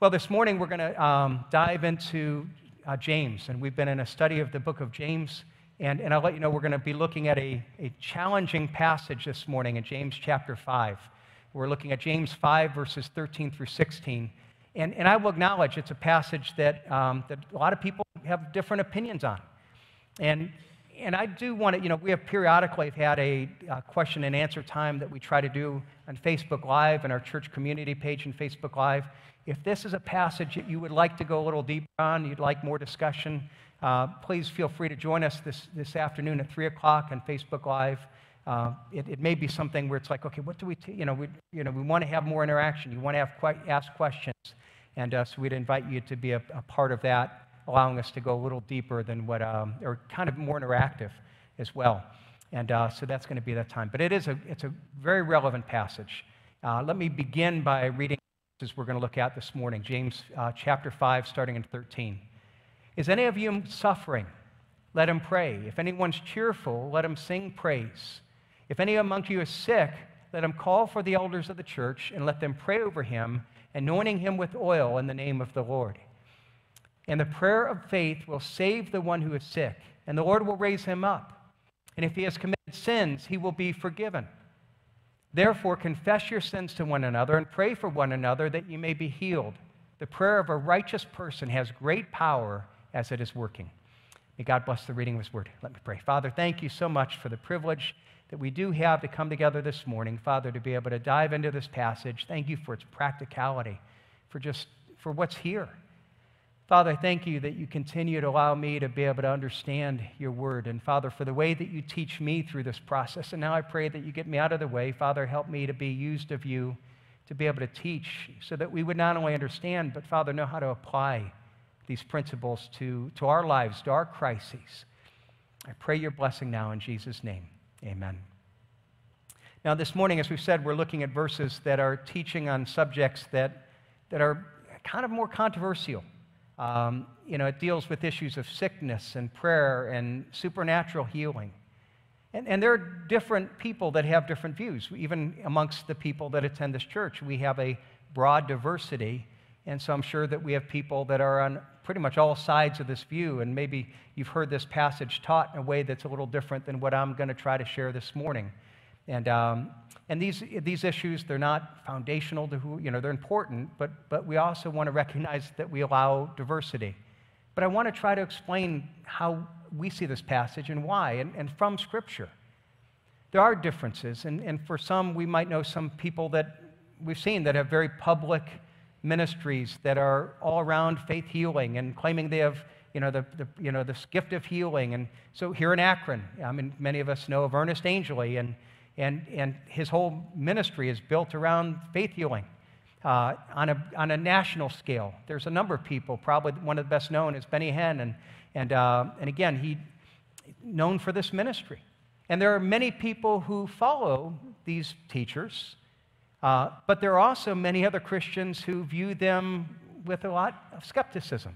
Well, this morning we're going to um, dive into uh, James, and we've been in a study of the book of James. And, and I'll let you know we're going to be looking at a, a challenging passage this morning in James chapter 5. We're looking at James 5, verses 13 through 16. And, and I will acknowledge it's a passage that, um, that a lot of people have different opinions on. And, and I do want to, you know, we have periodically have had a, a question and answer time that we try to do on Facebook Live and our church community page on Facebook Live. If this is a passage that you would like to go a little deeper on, you'd like more discussion, uh, please feel free to join us this, this afternoon at 3 o'clock on Facebook Live. Uh, it, it, may be something where it's like, okay, what do we, t-? you know, we, you know, we want to have more interaction. You want to have ask questions. And uh, so we'd invite you to be a, a, part of that, allowing us to go a little deeper than what, um, or kind of more interactive as well. And uh, so that's going to be that time. But it is a, it's a very relevant passage. Uh, let me begin by reading as we're going to look at this morning, James uh, chapter 5, starting in 13. Is any of you suffering? Let him pray. If anyone's cheerful, let him sing praise. If any among you is sick, let him call for the elders of the church and let them pray over him, anointing him with oil in the name of the Lord. And the prayer of faith will save the one who is sick, and the Lord will raise him up. And if he has committed sins, he will be forgiven. Therefore, confess your sins to one another and pray for one another that you may be healed. The prayer of a righteous person has great power as it is working. May God bless the reading of His word. Let me pray. Father, thank you so much for the privilege that we do have to come together this morning, Father, to be able to dive into this passage. Thank you for its practicality, for just for what's here. Father, I thank you that you continue to allow me to be able to understand your word. And Father, for the way that you teach me through this process. And now I pray that you get me out of the way. Father, help me to be used of you to be able to teach so that we would not only understand, but Father, know how to apply these principles to, to our lives, to our crises. I pray your blessing now in Jesus' name. Amen. Now, this morning, as we've said, we're looking at verses that are teaching on subjects that, that are kind of more controversial. Um, you know, it deals with issues of sickness and prayer and supernatural healing. And, and there are different people that have different views. Even amongst the people that attend this church, we have a broad diversity. And so I'm sure that we have people that are on pretty much all sides of this view, and maybe you've heard this passage taught in a way that's a little different than what I'm going to try to share this morning. And, um, and these, these issues, they're not foundational to who, you know, they're important, but, but we also want to recognize that we allow diversity. But I want to try to explain how we see this passage and why, and, and from Scripture. There are differences, and, and for some, we might know some people that we've seen that have very public ministries that are all around faith healing and claiming they have you know, the, the, you know, this gift of healing. And so here in Akron, I mean, many of us know of Ernest Angley, and, and, and his whole ministry is built around faith healing uh, on, a, on a national scale. There's a number of people, probably one of the best known is Benny Hinn, and, and, uh, and again, he known for this ministry. And there are many people who follow these teachers uh, but there are also many other Christians who view them with a lot of skepticism.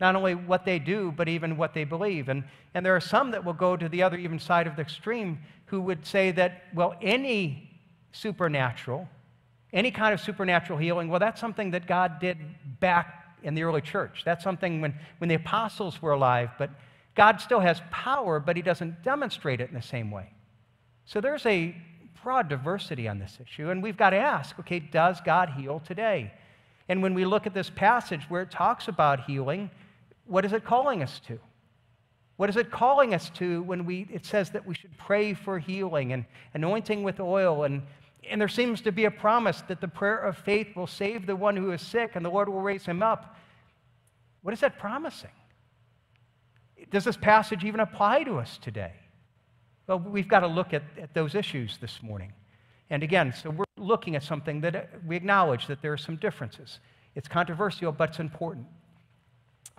Not only what they do, but even what they believe. And, and there are some that will go to the other even side of the extreme who would say that, well, any supernatural, any kind of supernatural healing, well, that's something that God did back in the early church. That's something when, when the apostles were alive, but God still has power, but he doesn't demonstrate it in the same way. So there's a broad diversity on this issue. And we've got to ask okay, does God heal today? And when we look at this passage where it talks about healing, what is it calling us to? What is it calling us to when we, it says that we should pray for healing and anointing with oil? And, and there seems to be a promise that the prayer of faith will save the one who is sick and the Lord will raise him up. What is that promising? Does this passage even apply to us today? Well, we've got to look at, at those issues this morning. And again, so we're looking at something that uh, we acknowledge that there are some differences. It's controversial, but it's important.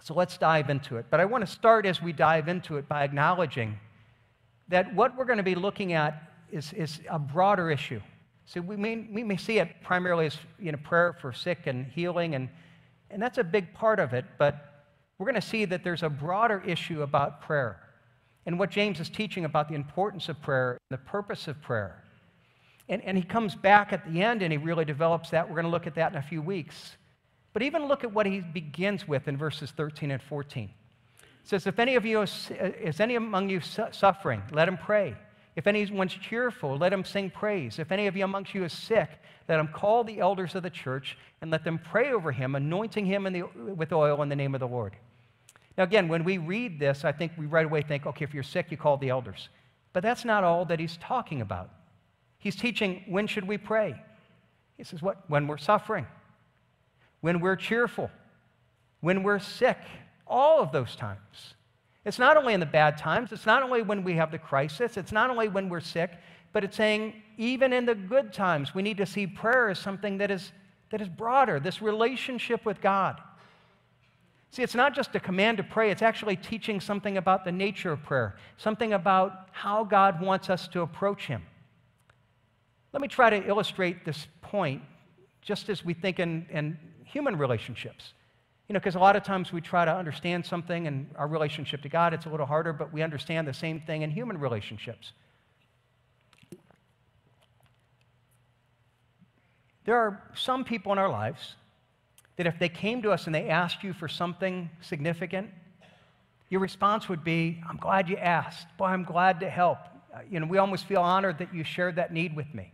So let's dive into it. But I want to start as we dive into it by acknowledging that what we're going to be looking at is, is a broader issue. So we may, we may see it primarily as you know, prayer for sick and healing, and, and that's a big part of it, but we're going to see that there's a broader issue about prayer and what James is teaching about the importance of prayer, and the purpose of prayer. And, and he comes back at the end and he really develops that. We're going to look at that in a few weeks. But even look at what he begins with in verses 13 and 14. It says, If any of you is, uh, is any among you suffering, let him pray. If anyone's cheerful, let him sing praise. If any of you amongst you is sick, let him call the elders of the church and let them pray over him, anointing him the, with oil in the name of the Lord. Now, again, when we read this, I think we right away think, okay, if you're sick, you call the elders. But that's not all that he's talking about. He's teaching when should we pray? He says, what? When we're suffering when we're cheerful, when we're sick, all of those times. It's not only in the bad times, it's not only when we have the crisis, it's not only when we're sick, but it's saying even in the good times, we need to see prayer as something that is, that is broader, this relationship with God. See, it's not just a command to pray, it's actually teaching something about the nature of prayer, something about how God wants us to approach Him. Let me try to illustrate this point just as we think in, in human relationships. You know, because a lot of times we try to understand something in our relationship to God, it's a little harder, but we understand the same thing in human relationships. There are some people in our lives that if they came to us and they asked you for something significant, your response would be, I'm glad you asked. Boy, I'm glad to help. Uh, you know, we almost feel honored that you shared that need with me.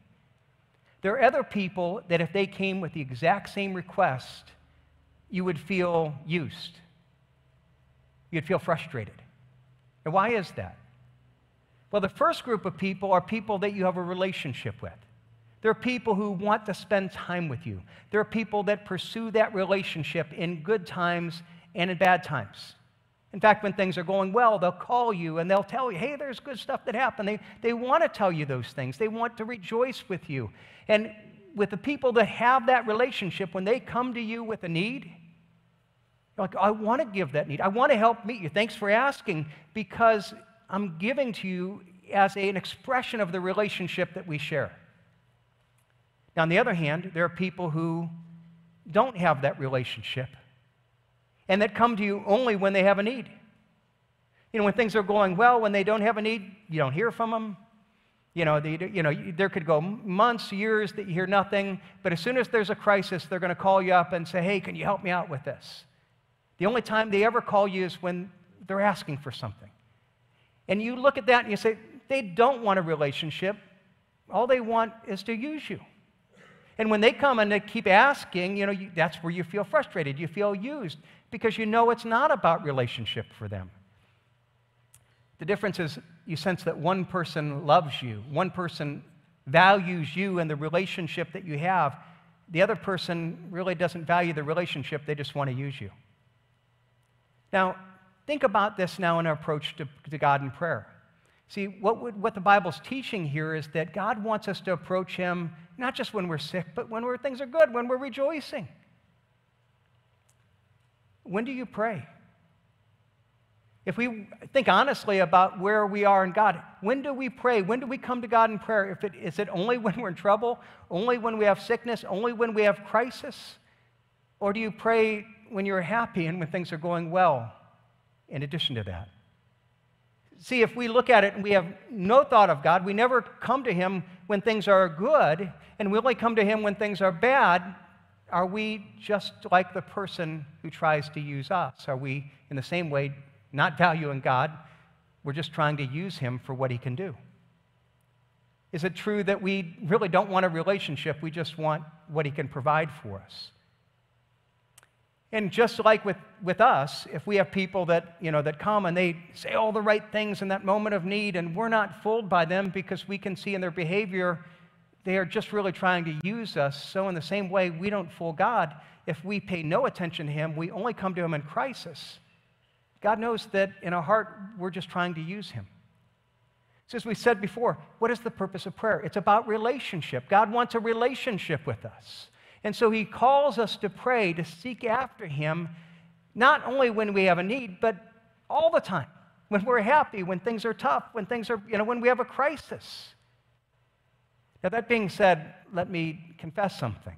There are other people that if they came with the exact same request, you would feel used. You'd feel frustrated. And why is that? Well, the first group of people are people that you have a relationship with. There are people who want to spend time with you. There are people that pursue that relationship in good times and in bad times. In fact, when things are going well, they'll call you and they'll tell you, hey, there's good stuff that happened. They, they want to tell you those things, they want to rejoice with you. And with the people that have that relationship, when they come to you with a need, you're like, I want to give that need. I want to help meet you. Thanks for asking because I'm giving to you as a, an expression of the relationship that we share. Now, on the other hand, there are people who don't have that relationship and that come to you only when they have a need. You know, when things are going well, when they don't have a need, you don't hear from them. You know, they, you know, there could go months, years that you hear nothing, but as soon as there's a crisis, they're going to call you up and say, hey, can you help me out with this? The only time they ever call you is when they're asking for something. And you look at that and you say, they don't want a relationship. All they want is to use you. And when they come and they keep asking, you know, you, that's where you feel frustrated. You feel used because you know it's not about relationship for them. The difference is you sense that one person loves you, one person values you and the relationship that you have. The other person really doesn't value the relationship, they just want to use you. Now, think about this now in our approach to, to God in prayer. See, what, would, what the Bible's teaching here is that God wants us to approach Him not just when we're sick, but when we're, things are good, when we're rejoicing. When do you pray? If we think honestly about where we are in God, when do we pray? When do we come to God in prayer? If it, is it only when we're in trouble? Only when we have sickness? Only when we have crisis? Or do you pray when you're happy and when things are going well in addition to that? See, if we look at it and we have no thought of God, we never come to Him when things are good, and we only come to Him when things are bad, are we just like the person who tries to use us? Are we, in the same way, not valuing God? We're just trying to use Him for what He can do. Is it true that we really don't want a relationship? We just want what He can provide for us. And just like with, with us, if we have people that, you know, that come and they say all the right things in that moment of need, and we're not fooled by them because we can see in their behavior they are just really trying to use us. So, in the same way, we don't fool God. If we pay no attention to Him, we only come to Him in crisis. God knows that in our heart, we're just trying to use Him. So, as we said before, what is the purpose of prayer? It's about relationship. God wants a relationship with us. And so he calls us to pray, to seek after him, not only when we have a need, but all the time. When we're happy, when things are tough, when things are, you know, when we have a crisis. Now, that being said, let me confess something.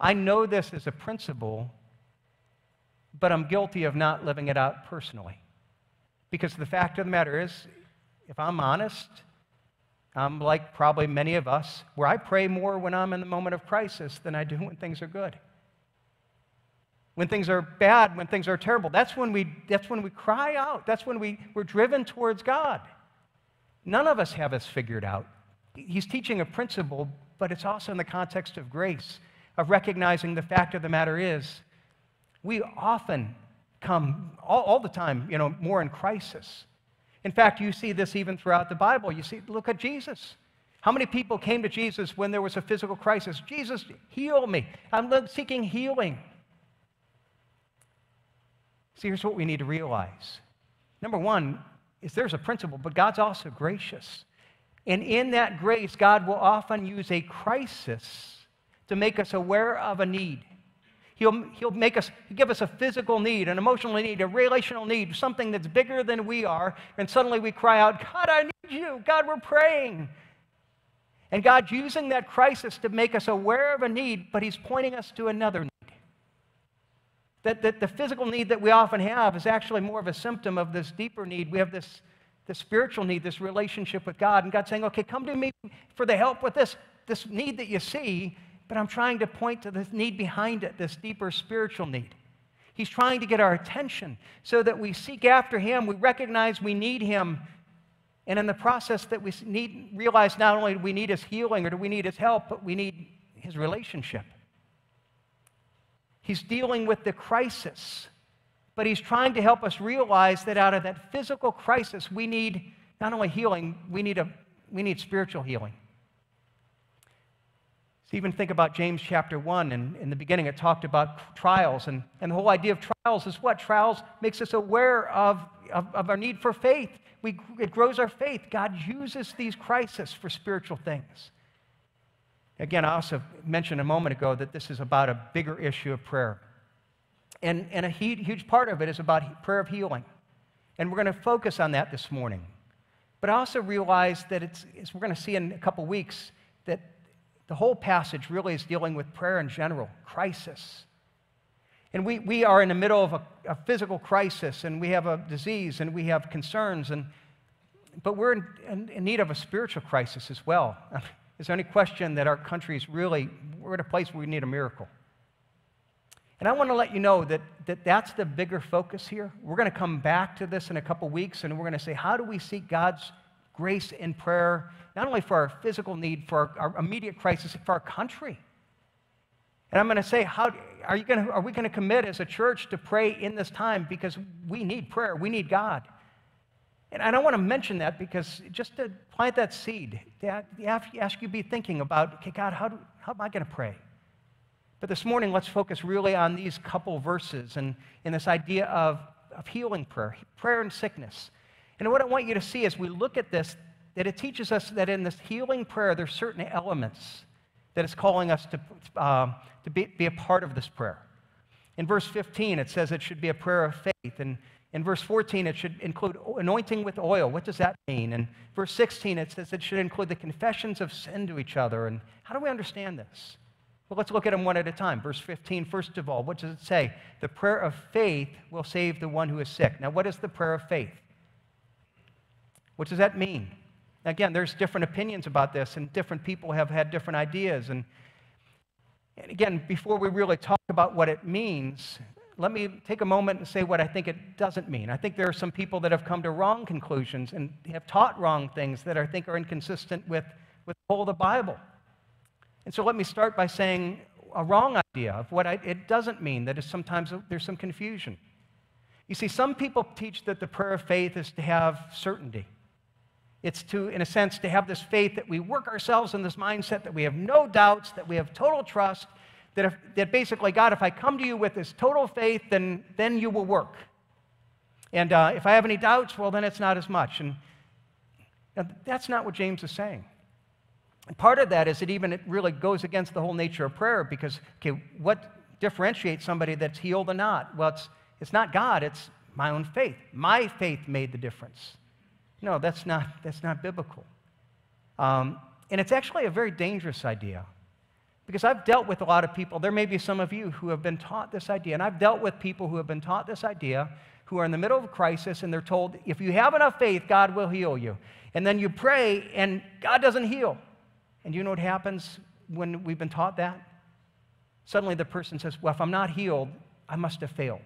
I know this is a principle, but I'm guilty of not living it out personally. Because the fact of the matter is, if I'm honest, I'm like probably many of us, where I pray more when I'm in the moment of crisis than I do when things are good. when things are bad, when things are terrible. That's when we, that's when we cry out. That's when we, we're driven towards God. None of us have this figured out. He's teaching a principle, but it's also in the context of grace, of recognizing the fact of the matter is we often come all, all the time, you know, more in crisis. In fact, you see this even throughout the Bible. You see, look at Jesus. How many people came to Jesus when there was a physical crisis? Jesus, heal me. I'm seeking healing. See, here's what we need to realize. Number one is there's a principle, but God's also gracious. And in that grace, God will often use a crisis to make us aware of a need. He'll, he'll make us, he'll give us a physical need, an emotional need, a relational need, something that's bigger than we are. And suddenly we cry out, God, I need you. God, we're praying. And God's using that crisis to make us aware of a need, but He's pointing us to another need. That, that the physical need that we often have is actually more of a symptom of this deeper need. We have this, this spiritual need, this relationship with God. And God's saying, okay, come to me for the help with this, this need that you see, but I'm trying to point to this need behind it, this deeper spiritual need. He's trying to get our attention so that we seek after Him. We recognize we need Him. And in the process that we need, realize not only do we need His healing or do we need His help, but we need His relationship. He's dealing with the crisis, but He's trying to help us realize that out of that physical crisis, we need not only healing, we need, a, we need spiritual healing. So even think about James chapter 1, and in the beginning it talked about trials, and, and the whole idea of trials is what? Trials makes us aware of, of, of our need for faith. We, it grows our faith. God uses these crises for spiritual things. Again, I also mentioned a moment ago that this is about a bigger issue of prayer. And, and a huge part of it is about prayer of healing. And we're going to focus on that this morning. But I also realize that it's, as we're going to see in a couple weeks, that the whole passage really is dealing with prayer in general, crisis. And we, we are in the middle of a, a physical crisis, and we have a disease, and we have concerns, and, but we're in, in, in need of a spiritual crisis as well. Is there any question that our country is really, we're at a place where we need a miracle? And I want to let you know that, that that's the bigger focus here. We're going to come back to this in a couple weeks, and we're going to say, how do we seek God's grace and prayer not only for our physical need, for our, our immediate crisis, for our country. And I'm going to say, how are, you going to, are we going to commit as a church to pray in this time? Because we need prayer, we need God. And I don't want to mention that because just to plant that seed, ask you be thinking about, okay, God, how, do, how am I going to pray? But this morning, let's focus really on these couple verses and, and this idea of, of healing prayer, prayer and sickness. And what I want you to see as we look at this, that it teaches us that in this healing prayer, there's certain elements that it's calling us to, uh, to be, be a part of this prayer. In verse 15, it says it should be a prayer of faith. And in verse 14, it should include anointing with oil. What does that mean? And verse 16, it says it should include the confessions of sin to each other. And how do we understand this? Well, let's look at them one at a time. Verse 15, first of all, what does it say? The prayer of faith will save the one who is sick. Now, what is the prayer of faith? What does that mean? Again, there's different opinions about this, and different people have had different ideas. And, and again, before we really talk about what it means, let me take a moment and say what I think it doesn't mean. I think there are some people that have come to wrong conclusions and have taught wrong things that I think are inconsistent with, with the whole of the Bible. And so let me start by saying a wrong idea of what I, it doesn't mean, that is sometimes there's some confusion. You see, some people teach that the prayer of faith is to have certainty. It's to, in a sense, to have this faith that we work ourselves in this mindset that we have no doubts, that we have total trust, that, if, that basically, God, if I come to you with this total faith, then, then you will work. And uh, if I have any doubts, well, then it's not as much. And that's not what James is saying. And part of that is it even it really goes against the whole nature of prayer because, okay, what differentiates somebody that's healed or not? Well, it's, it's not God, it's my own faith. My faith made the difference. No, that's not, that's not biblical. Um, and it's actually a very dangerous idea because I've dealt with a lot of people. There may be some of you who have been taught this idea, and I've dealt with people who have been taught this idea who are in the middle of a crisis and they're told, if you have enough faith, God will heal you. And then you pray and God doesn't heal. And you know what happens when we've been taught that? Suddenly the person says, well, if I'm not healed, I must have failed.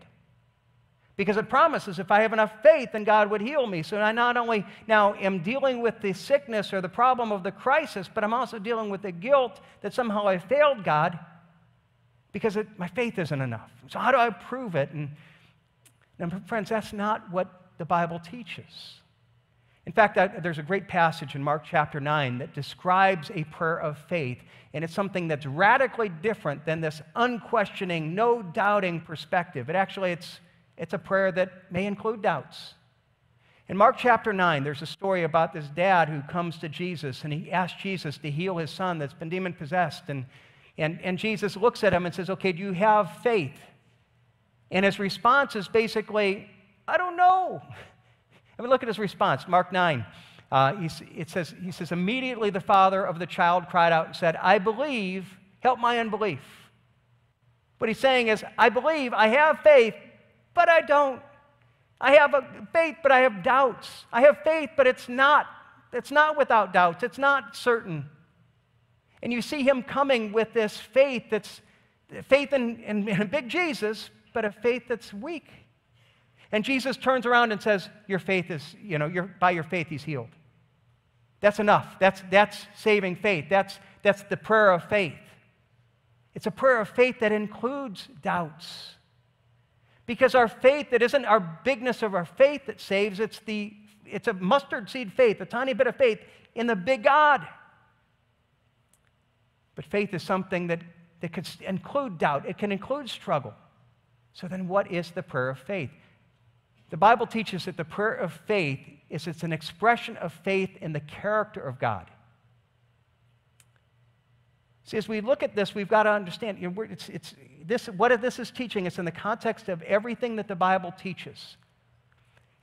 Because it promises if I have enough faith, then God would heal me. So I not only now am dealing with the sickness or the problem of the crisis, but I'm also dealing with the guilt that somehow I failed God because it, my faith isn't enough. So how do I prove it? And, and friends, that's not what the Bible teaches. In fact, there's a great passage in Mark chapter 9 that describes a prayer of faith, and it's something that's radically different than this unquestioning, no doubting perspective. It actually, it's it's a prayer that may include doubts. In Mark chapter 9, there's a story about this dad who comes to Jesus and he asks Jesus to heal his son that's been demon possessed. And, and, and Jesus looks at him and says, Okay, do you have faith? And his response is basically, I don't know. I mean, look at his response, Mark 9. Uh, it says, he says, Immediately the father of the child cried out and said, I believe, help my unbelief. What he's saying is, I believe, I have faith, but I don't. I have a faith, but I have doubts. I have faith, but it's not. It's not without doubts. It's not certain. And you see him coming with this faith that's faith in, in, in big Jesus, but a faith that's weak. And Jesus turns around and says, Your faith is, you know, your, by your faith, he's healed. That's enough. That's, that's saving faith. That's, that's the prayer of faith. It's a prayer of faith that includes doubts. Because our faith, it isn't our bigness of our faith that saves, it's, the, it's a mustard seed faith, a tiny bit of faith in the big God. But faith is something that, that could include doubt, it can include struggle. So then, what is the prayer of faith? The Bible teaches that the prayer of faith is it's an expression of faith in the character of God. See, as we look at this, we've got to understand you know, it's, it's, this, what this is teaching is in the context of everything that the Bible teaches.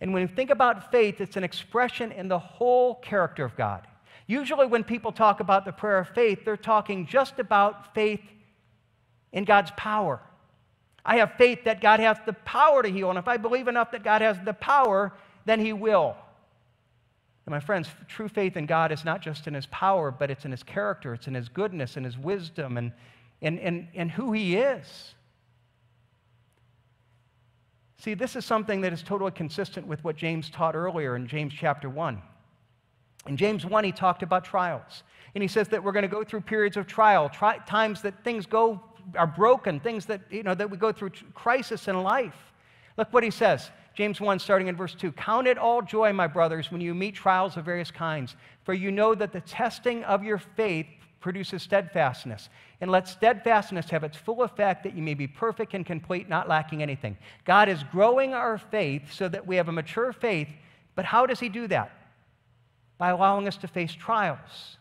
And when you think about faith, it's an expression in the whole character of God. Usually, when people talk about the prayer of faith, they're talking just about faith in God's power. I have faith that God has the power to heal, and if I believe enough that God has the power, then He will. And my friends, true faith in God is not just in his power, but it's in his character, it's in his goodness and his wisdom and, and, and, and who he is. See, this is something that is totally consistent with what James taught earlier in James chapter 1. In James 1, he talked about trials. And he says that we're going to go through periods of trial, tri- times that things go are broken, things that, you know, that we go through crisis in life. Look what he says. James 1, starting in verse 2 Count it all joy, my brothers, when you meet trials of various kinds, for you know that the testing of your faith produces steadfastness. And let steadfastness have its full effect that you may be perfect and complete, not lacking anything. God is growing our faith so that we have a mature faith, but how does He do that? By allowing us to face trials,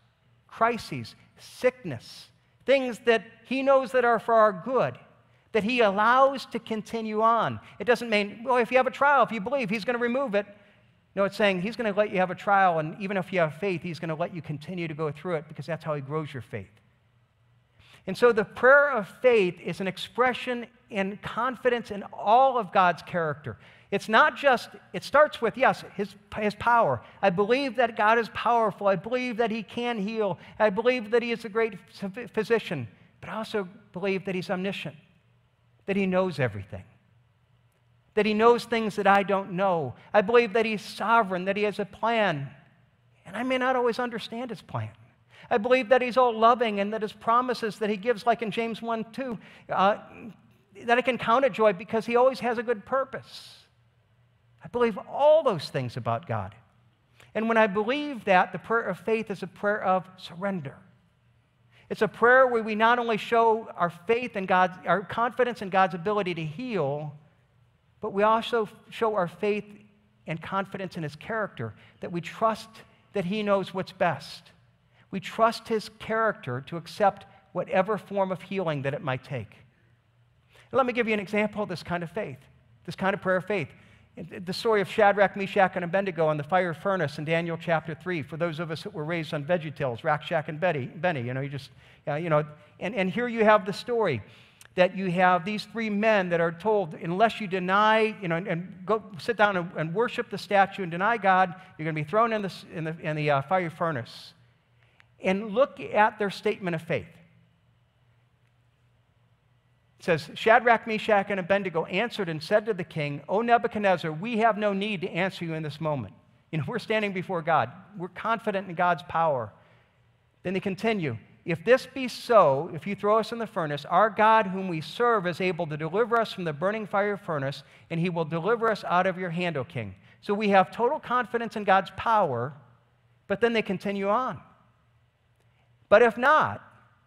crises, sickness, things that He knows that are for our good that he allows to continue on. It doesn't mean, well, if you have a trial, if you believe, he's going to remove it. No, it's saying he's going to let you have a trial, and even if you have faith, he's going to let you continue to go through it because that's how he grows your faith. And so the prayer of faith is an expression in confidence in all of God's character. It's not just, it starts with, yes, his, his power. I believe that God is powerful. I believe that he can heal. I believe that he is a great physician. But I also believe that he's omniscient that He knows everything, that He knows things that I don't know. I believe that He's sovereign, that He has a plan, and I may not always understand His plan. I believe that He's all loving and that His promises that He gives, like in James 1 2, uh, that I can count it joy because He always has a good purpose. I believe all those things about God. And when I believe that, the prayer of faith is a prayer of surrender. It's a prayer where we not only show our faith in our confidence in God's ability to heal, but we also show our faith and confidence in His character, that we trust that He knows what's best. We trust His character to accept whatever form of healing that it might take. let me give you an example of this kind of faith, this kind of prayer of faith. The story of Shadrach, Meshach, and Abednego in the fire furnace in Daniel chapter 3. For those of us that were raised on Veggie Tales, Rack, and Betty, Benny, you know, you just, you know, and, and here you have the story that you have these three men that are told, unless you deny, you know, and, and go sit down and, and, worship the statue and deny God, you're going to be thrown in the, in the, in the uh, fire furnace. And look at their statement of faith. It says, Shadrach, Meshach, and Abednego answered and said to the king, O Nebuchadnezzar, we have no need to answer you in this moment. You know, we're standing before God. We're confident in God's power. Then they continue, If this be so, if you throw us in the furnace, our God, whom we serve, is able to deliver us from the burning fire furnace, and he will deliver us out of your hand, O king. So we have total confidence in God's power, but then they continue on. But if not,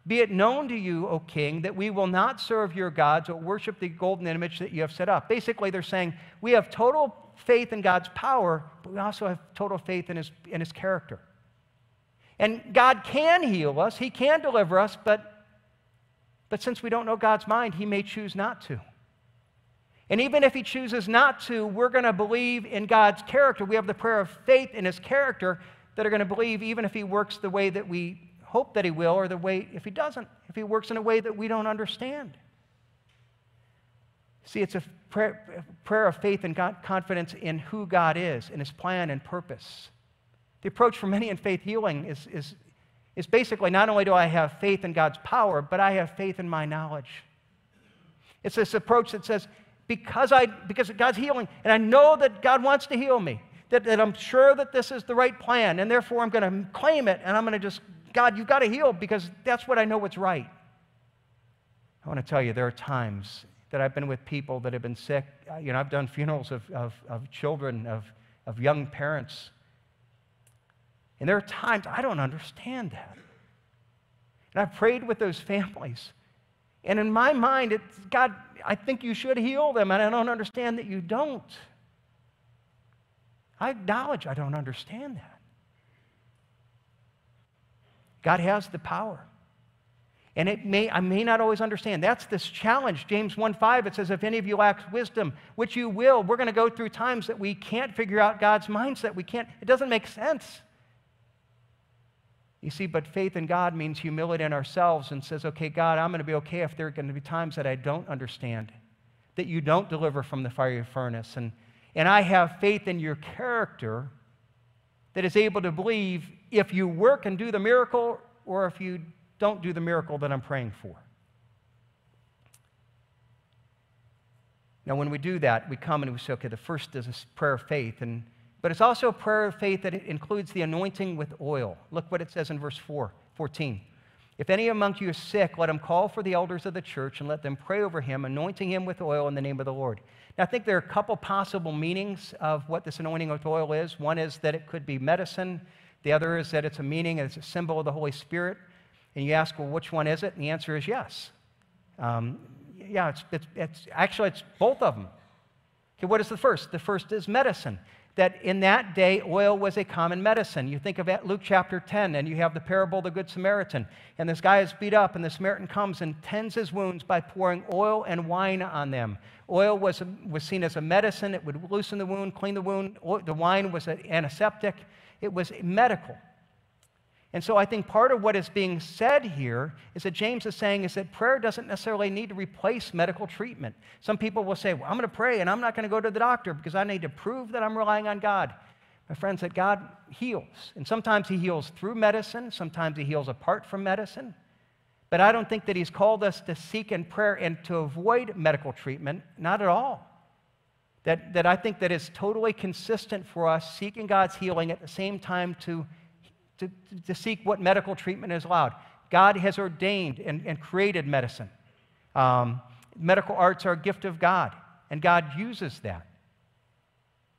be it known to you, O king, that we will not serve your gods or worship the golden image that you have set up. Basically, they're saying we have total faith in God's power, but we also have total faith in his, in his character. And God can heal us, He can deliver us, but, but since we don't know God's mind, He may choose not to. And even if He chooses not to, we're going to believe in God's character. We have the prayer of faith in His character that are going to believe even if He works the way that we hope that he will, or the way, if he doesn't, if he works in a way that we don't understand. See, it's a prayer, prayer of faith and confidence in who God is, in his plan and purpose. The approach for many in faith healing is, is, is basically not only do I have faith in God's power, but I have faith in my knowledge. It's this approach that says, because, I, because God's healing, and I know that God wants to heal me, that, that I'm sure that this is the right plan, and therefore I'm going to claim it, and I'm going to just God, you've got to heal because that's what I know what's right. I want to tell you, there are times that I've been with people that have been sick. You know, I've done funerals of, of, of children, of, of young parents. And there are times I don't understand that. And I've prayed with those families. And in my mind, it's God, I think you should heal them, and I don't understand that you don't. I acknowledge I don't understand that. God has the power. And it may, I may not always understand. That's this challenge. James 1 5, it says, If any of you lacks wisdom, which you will, we're going to go through times that we can't figure out God's mindset. We can't, it doesn't make sense. You see, but faith in God means humility in ourselves and says, okay, God, I'm going to be okay if there are going to be times that I don't understand, that you don't deliver from the fiery furnace. And, and I have faith in your character that is able to believe if you work and do the miracle or if you don't do the miracle that I'm praying for. Now, when we do that, we come and we say, okay, the first is a prayer of faith, and, but it's also a prayer of faith that includes the anointing with oil. Look what it says in verse 4, 14. If any among you is sick, let him call for the elders of the church and let them pray over him, anointing him with oil in the name of the Lord. Now, I think there are a couple possible meanings of what this anointing with oil is. One is that it could be medicine, the other is that it's a meaning, it's a symbol of the Holy Spirit. And you ask, well, which one is it? And the answer is yes. Um, yeah, it's, it's, it's, actually, it's both of them. Okay, what is the first? The first is medicine that in that day oil was a common medicine. You think of Luke chapter 10, and you have the parable of the Good Samaritan. And this guy is beat up, and the Samaritan comes and tends his wounds by pouring oil and wine on them. Oil was, was seen as a medicine, it would loosen the wound, clean the wound. The wine was an antiseptic, it was medical. And so I think part of what is being said here is that James is saying is that prayer doesn't necessarily need to replace medical treatment. Some people will say, well, I'm going to pray and I'm not going to go to the doctor because I need to prove that I'm relying on God. My friends, that God heals. And sometimes He heals through medicine, sometimes He heals apart from medicine. But I don't think that He's called us to seek in prayer and to avoid medical treatment, not at all. That, that I think that is totally consistent for us seeking God's healing at the same time to to, to seek what medical treatment is allowed. God has ordained and, and created medicine. Um, medical arts are a gift of God, and God uses that.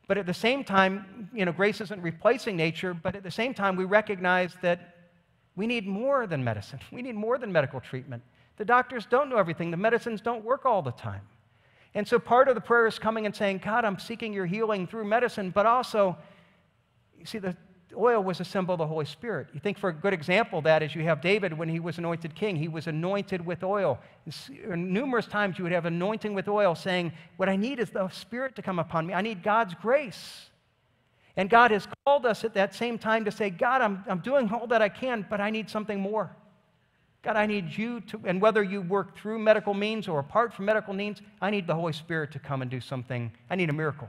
But at the same time, you know, grace isn't replacing nature, but at the same time, we recognize that we need more than medicine. We need more than medical treatment. The doctors don't know everything, the medicines don't work all the time. And so part of the prayer is coming and saying, God, I'm seeking your healing through medicine, but also, you see, the, oil was a symbol of the Holy Spirit. You think for a good example of that is you have David when he was anointed king. He was anointed with oil. Uh, numerous times you would have anointing with oil saying, What I need is the Spirit to come upon me. I need God's grace. And God has called us at that same time to say, God, I'm, I'm doing all that I can, but I need something more. God, I need you to, and whether you work through medical means or apart from medical means, I need the Holy Spirit to come and do something. I need a miracle.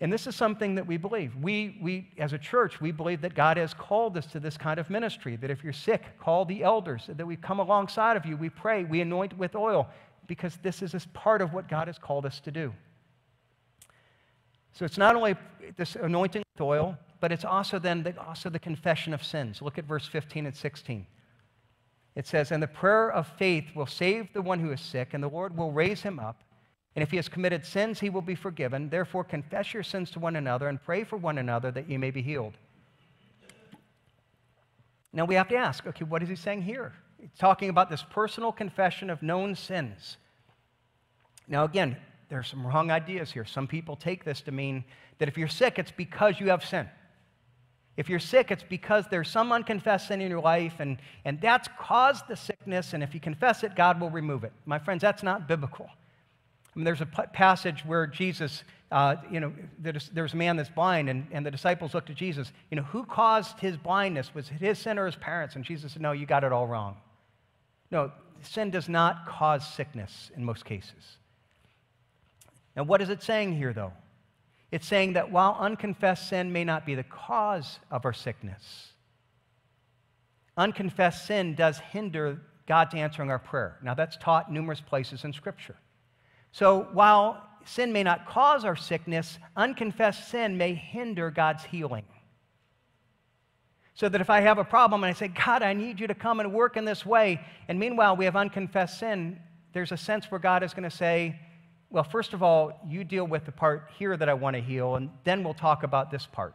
And this is something that we believe. We, we, as a church, we believe that God has called us to this kind of ministry, that if you're sick, call the elders, that we come alongside of you, we pray, we anoint with oil, because this is part of what God has called us to do. So it's not only this anointing with oil, but it's also then the, also the confession of sins. Look at verse 15 and 16. It says, And the prayer of faith will save the one who is sick, and the Lord will raise him up. And if he has committed sins, he will be forgiven. Therefore, confess your sins to one another and pray for one another that you may be healed. Now we have to ask okay, what is he saying here? He's talking about this personal confession of known sins. Now, again, there are some wrong ideas here. Some people take this to mean that if you're sick, it's because you have sin. If you're sick, it's because there's some unconfessed sin in your life, and, and that's caused the sickness, and if you confess it, God will remove it. My friends, that's not biblical. I mean, there's a passage where Jesus, uh, you know, there's a man that's blind, and, and the disciples looked at Jesus. You know, who caused his blindness? Was it his sin or his parents? And Jesus said, No, you got it all wrong. No, sin does not cause sickness in most cases. Now, what is it saying here, though? It's saying that while unconfessed sin may not be the cause of our sickness, unconfessed sin does hinder God's answering our prayer. Now, that's taught numerous places in Scripture. So while sin may not cause our sickness, unconfessed sin may hinder God's healing. So that if I have a problem and I say, God, I need you to come and work in this way, and meanwhile we have unconfessed sin, there's a sense where God is going to say, Well, first of all, you deal with the part here that I want to heal, and then we'll talk about this part.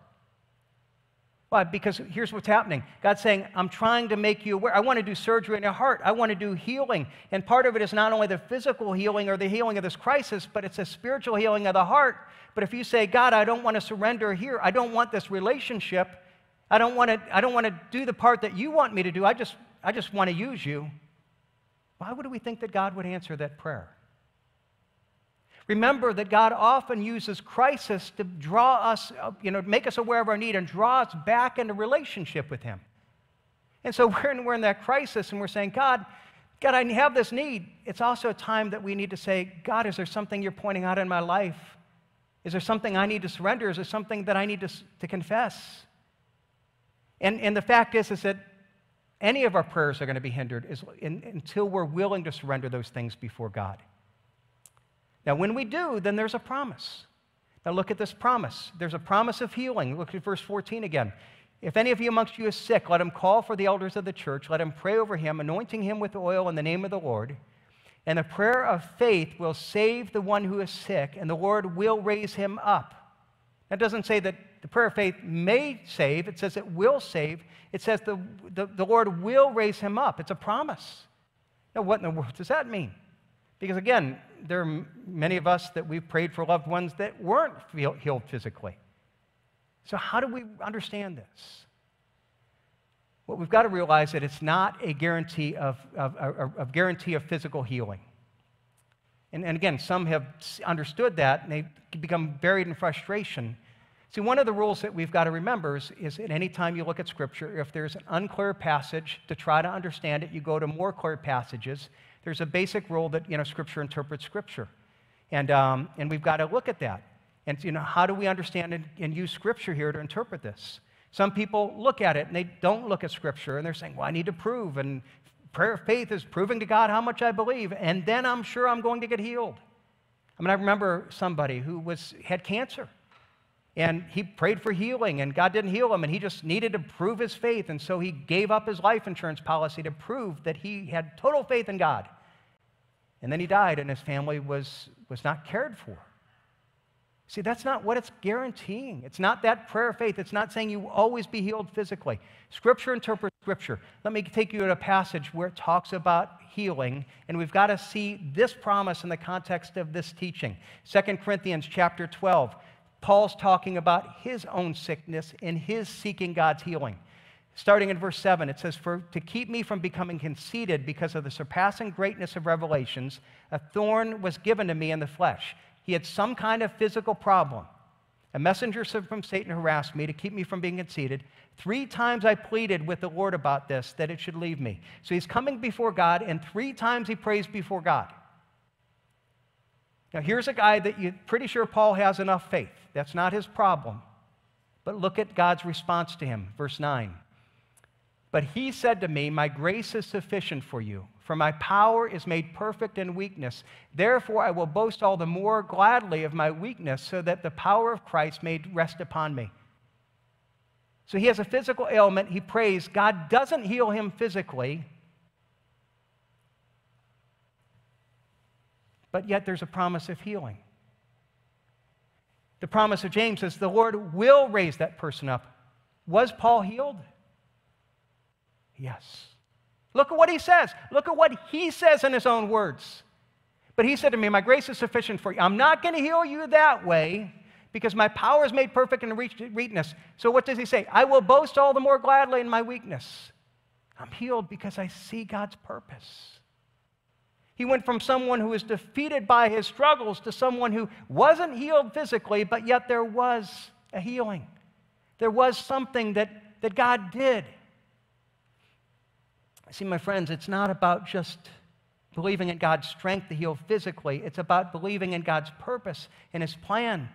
Why? Because here's what's happening God's saying, I'm trying to make you aware. I want to do surgery in your heart. I want to do healing. And part of it is not only the physical healing or the healing of this crisis, but it's a spiritual healing of the heart. But if you say, God, I don't want to surrender here, I don't want this relationship, I don't want to, I don't want to do the part that you want me to do, I just, I just want to use you. Why would we think that God would answer that prayer? Remember that God often uses crisis to draw us, uh, you know, make us aware of our need and draw us back into relationship with Him. And so we're in, we're in that crisis and we're saying, God, God, I have this need. It's also a time that we need to say, God, is there something you're pointing out in my life? Is there something I need to surrender? Is there something that I need to, to confess? And, and the fact is, is that any of our prayers are going to be hindered is, in, until we're willing to surrender those things before God. Now, when we do, then there's a promise. Now, look at this promise. There's a promise of healing. Look at verse 14 again. If any of you amongst you is sick, let him call for the elders of the church. Let him pray over him, anointing him with oil in the name of the Lord. And the prayer of faith will save the one who is sick, and the Lord will raise him up. That doesn't say that the prayer of faith may save, it says it will save. It says the, the, the Lord will raise him up. It's a promise. Now, what in the world does that mean? Because again, there are many of us that we've prayed for loved ones that weren't healed physically. So, how do we understand this? Well, we've got to realize that it's not a guarantee of, of, of, of guarantee of physical healing. And, and again, some have understood that and they become buried in frustration. See, one of the rules that we've got to remember is, is at any time you look at Scripture, if there's an unclear passage, to try to understand it, you go to more clear passages there's a basic rule that, you know, Scripture interprets Scripture. And, um, and we've got to look at that. And, you know, how do we understand and, and use Scripture here to interpret this? Some people look at it and they don't look at Scripture and they're saying, well, I need to prove. And prayer of faith is proving to God how much I believe. And then I'm sure I'm going to get healed. I mean, I remember somebody who was, had cancer. And he prayed for healing, and God didn't heal him, and he just needed to prove his faith. And so he gave up his life insurance policy to prove that he had total faith in God. And then he died, and his family was, was not cared for. See, that's not what it's guaranteeing. It's not that prayer of faith. It's not saying you will always be healed physically. Scripture interprets Scripture. Let me take you to a passage where it talks about healing, and we've got to see this promise in the context of this teaching. 2 Corinthians chapter 12. Paul's talking about his own sickness and his seeking God's healing. Starting in verse 7, it says, For to keep me from becoming conceited because of the surpassing greatness of revelations, a thorn was given to me in the flesh. He had some kind of physical problem. A messenger from Satan harassed me to keep me from being conceited. Three times I pleaded with the Lord about this, that it should leave me. So he's coming before God, and three times he prays before God. Now, here's a guy that you're pretty sure Paul has enough faith. That's not his problem. But look at God's response to him, verse 9. But he said to me, My grace is sufficient for you, for my power is made perfect in weakness. Therefore, I will boast all the more gladly of my weakness, so that the power of Christ may rest upon me. So he has a physical ailment. He prays. God doesn't heal him physically, but yet there's a promise of healing. The promise of James says the Lord will raise that person up. Was Paul healed? Yes. Look at what he says. Look at what he says in his own words. But he said to me, My grace is sufficient for you. I'm not going to heal you that way because my power is made perfect in weakness. So what does he say? I will boast all the more gladly in my weakness. I'm healed because I see God's purpose. He went from someone who was defeated by his struggles to someone who wasn't healed physically, but yet there was a healing. There was something that, that God did. See, my friends, it's not about just believing in God's strength to heal physically, it's about believing in God's purpose and His plan.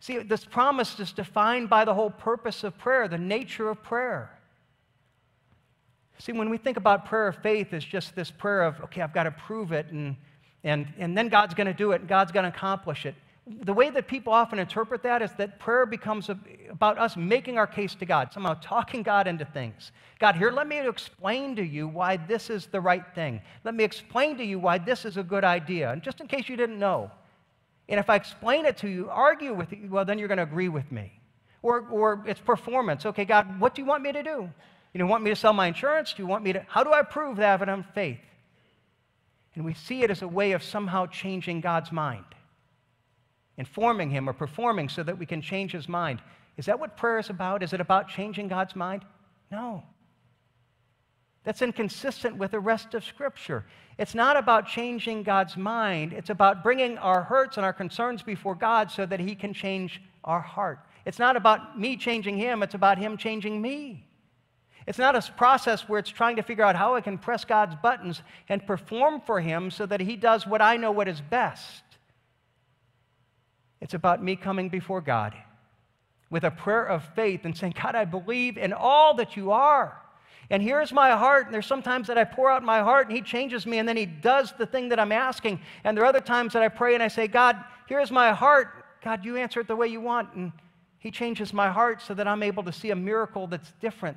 See, this promise is defined by the whole purpose of prayer, the nature of prayer. See, when we think about prayer of faith as just this prayer of, okay, I've got to prove it, and, and, and then God's going to do it, and God's going to accomplish it, the way that people often interpret that is that prayer becomes a, about us making our case to God, somehow talking God into things. God, here, let me explain to you why this is the right thing. Let me explain to you why this is a good idea. And just in case you didn't know, and if I explain it to you, argue with you, well, then you're going to agree with me. Or, or it's performance. Okay, God, what do you want me to do? You want me to sell my insurance? Do you want me to? How do I prove that I'm faith? And we see it as a way of somehow changing God's mind informing him or performing so that we can change his mind. Is that what prayer is about? Is it about changing God's mind? No. That's inconsistent with the rest of Scripture. It's not about changing God's mind, it's about bringing our hurts and our concerns before God so that He can change our heart. It's not about me changing Him, it's about Him changing me. It's not a process where it's trying to figure out how I can press God's buttons and perform for Him so that He does what I know what is best. It's about me coming before God with a prayer of faith and saying, God, I believe in all that you are. And here's my heart. And there's sometimes that I pour out my heart and He changes me and then He does the thing that I'm asking. And there are other times that I pray and I say, God, here's my heart. God, you answer it the way you want. And He changes my heart so that I'm able to see a miracle that's different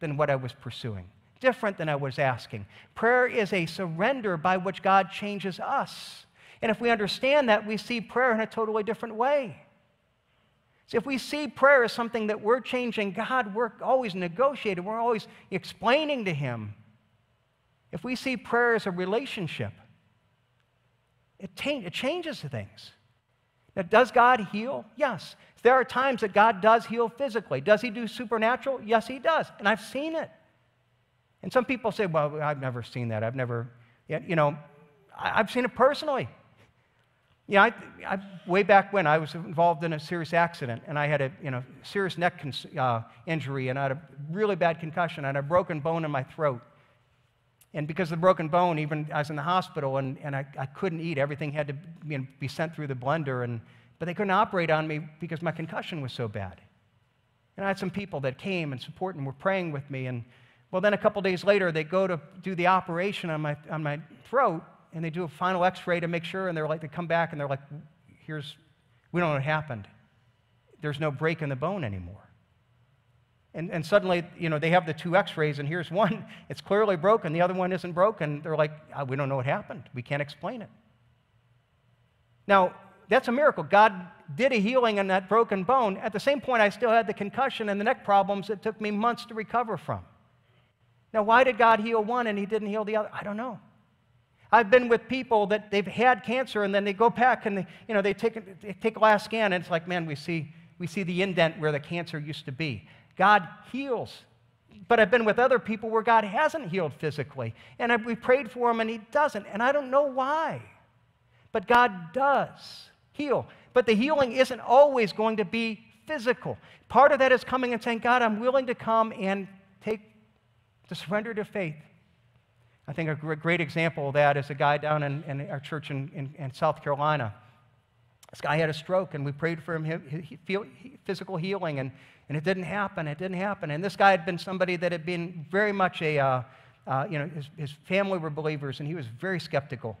than what I was pursuing, different than I was asking. Prayer is a surrender by which God changes us. And if we understand that, we see prayer in a totally different way. If we see prayer as something that we're changing God, we're always negotiating, we're always explaining to Him. If we see prayer as a relationship, it changes things. Now, does God heal? Yes. There are times that God does heal physically. Does He do supernatural? Yes, He does. And I've seen it. And some people say, well, I've never seen that. I've never, you know, I've seen it personally. You know, I, I, way back when I was involved in a serious accident and I had a you know, serious neck uh, injury and I had a really bad concussion and a broken bone in my throat. And because of the broken bone, even I was in the hospital and, and I, I couldn't eat. Everything had to be sent through the blender. And, but they couldn't operate on me because my concussion was so bad. And I had some people that came and supported and were praying with me. And well, then a couple days later, they go to do the operation on my, on my throat and they do a final x-ray to make sure and they're like they come back and they're like here's we don't know what happened there's no break in the bone anymore and, and suddenly you know they have the two x-rays and here's one it's clearly broken the other one isn't broken they're like ah, we don't know what happened we can't explain it now that's a miracle god did a healing in that broken bone at the same point i still had the concussion and the neck problems that took me months to recover from now why did god heal one and he didn't heal the other i don't know I've been with people that they've had cancer and then they go back and they, you know, they take, they take a last scan and it's like, man, we see, we see the indent where the cancer used to be. God heals. But I've been with other people where God hasn't healed physically. And I, we prayed for him and he doesn't. And I don't know why. But God does heal. But the healing isn't always going to be physical. Part of that is coming and saying, God, I'm willing to come and take, to surrender to faith I think a great example of that is a guy down in, in our church in, in, in, South Carolina. This guy had a stroke, and we prayed for him he, he, feel, physical healing, and, and it didn't happen. It didn't happen. And this guy had been somebody that had been very much a, uh, uh, you know, his, his family were believers, and he was very skeptical.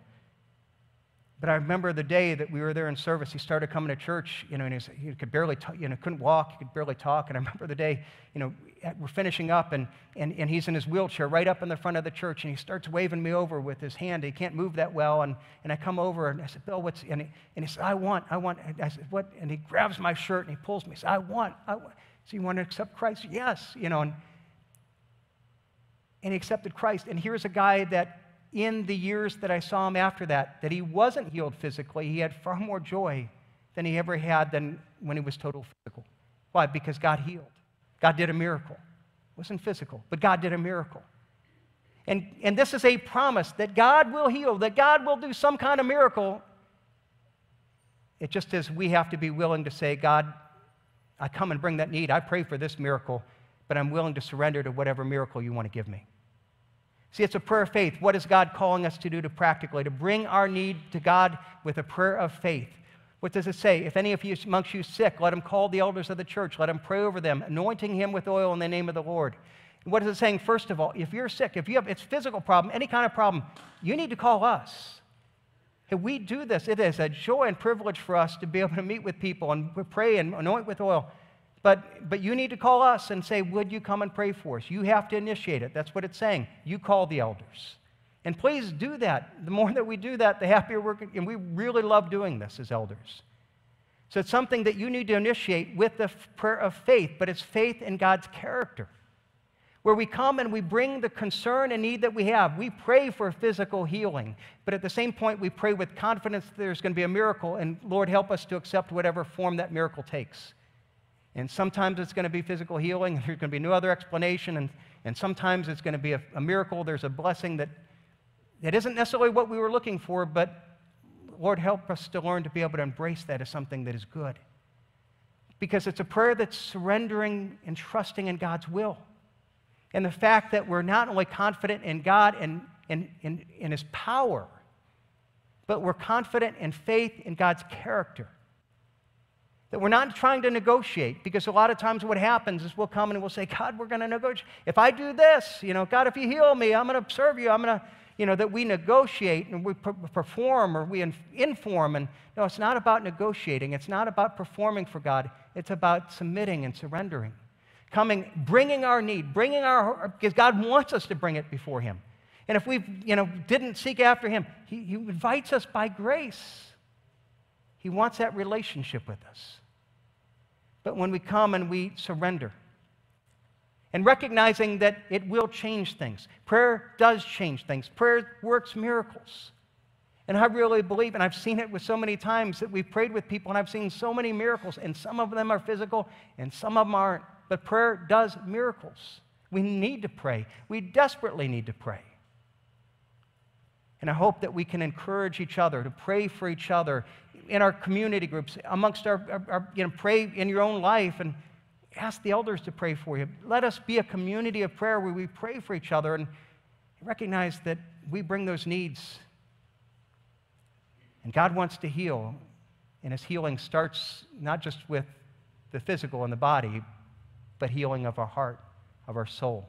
But I remember the day that we were there in service, he started coming to church, you know, and he could barely, talk, you know, couldn't walk, he could barely talk. And I remember the day, you know, we're finishing up, and, and, and he's in his wheelchair right up in the front of the church, and he starts waving me over with his hand. He can't move that well. And, and I come over, and I said, Bill, what's, and he, and he said, I want, I want. And I said, what? And he grabs my shirt, and he pulls me. He said, I want, I want. So you want to accept Christ? Yes, you know, and, and he accepted Christ. And here's a guy that in the years that I saw him after that, that he wasn't healed physically. He had far more joy than he ever had than when he was total physical. Why? Because God healed. God did a miracle. It wasn't physical, but God did a miracle. And, and this is a promise that God will heal, that God will do some kind of miracle. It just is we have to be willing to say, God, I come and bring that need. I pray for this miracle, but I'm willing to surrender to whatever miracle you want to give me. See, it's a prayer of faith. What is God calling us to do to practically? To bring our need to God with a prayer of faith. What does it say? If any of you amongst you sick, let him call the elders of the church. Let him pray over them, anointing him with oil in the name of the Lord. And what is it saying? First of all, if you're sick, if you have it's physical problem, any kind of problem, you need to call us. If we do this, it is a joy and privilege for us to be able to meet with people and pray and anoint with oil. But, but you need to call us and say, Would you come and pray for us? You have to initiate it. That's what it's saying. You call the elders. And please do that. The more that we do that, the happier we're going And we really love doing this as elders. So it's something that you need to initiate with the prayer of faith, but it's faith in God's character. Where we come and we bring the concern and need that we have. We pray for physical healing, but at the same point, we pray with confidence that there's going to be a miracle, and Lord, help us to accept whatever form that miracle takes. And sometimes it's going to be physical healing, and there's going to be no other explanation. And, and sometimes it's going to be a, a miracle. There's a blessing that, that isn't necessarily what we were looking for, but Lord, help us to learn to be able to embrace that as something that is good. Because it's a prayer that's surrendering and trusting in God's will. And the fact that we're not only confident in God and in, in, in His power, but we're confident in faith in God's character. That we're not trying to negotiate because a lot of times what happens is we'll come and we'll say, God, we're going to negotiate. If I do this, you know, God, if you heal me, I'm going to serve you. I'm going to, you know, that we negotiate and we perform or we inform. And no, it's not about negotiating. It's not about performing for God. It's about submitting and surrendering. Coming, bringing our need, bringing our, because God wants us to bring it before Him. And if we, you know, didn't seek after Him, He, he invites us by grace. He wants that relationship with us. But when we come and we surrender, and recognizing that it will change things, prayer does change things, prayer works miracles. And I really believe, and I've seen it with so many times that we've prayed with people, and I've seen so many miracles, and some of them are physical, and some of them aren't. But prayer does miracles. We need to pray. We desperately need to pray. And I hope that we can encourage each other to pray for each other in our community groups, amongst our, our, our, you know, pray in your own life and ask the elders to pray for you. Let us be a community of prayer where we pray for each other and recognize that we bring those needs. And God wants to heal, and His healing starts not just with the physical and the body, but healing of our heart, of our soul.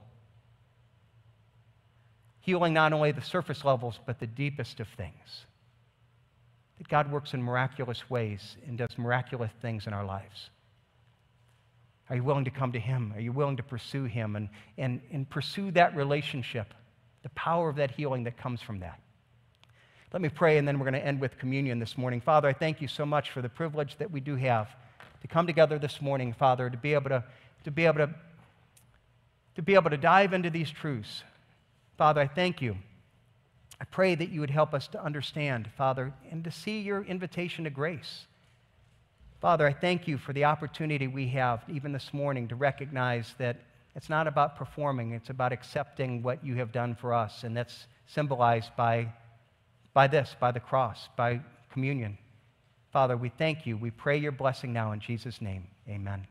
Healing not only the surface levels, but the deepest of things that God works in miraculous ways and does miraculous things in our lives. Are you willing to come to Him? Are you willing to pursue Him and, and, and pursue that relationship, the power of that healing that comes from that? Let me pray, and then we're going to end with communion this morning. Father, I thank you so much for the privilege that we do have to come together this morning, Father, to be able to, to, be, able to, to be able to dive into these truths. Father, I thank you I pray that you would help us to understand, Father, and to see your invitation to grace. Father, I thank you for the opportunity we have, even this morning, to recognize that it's not about performing, it's about accepting what you have done for us. And that's symbolized by, by this, by the cross, by communion. Father, we thank you. We pray your blessing now in Jesus' name. Amen.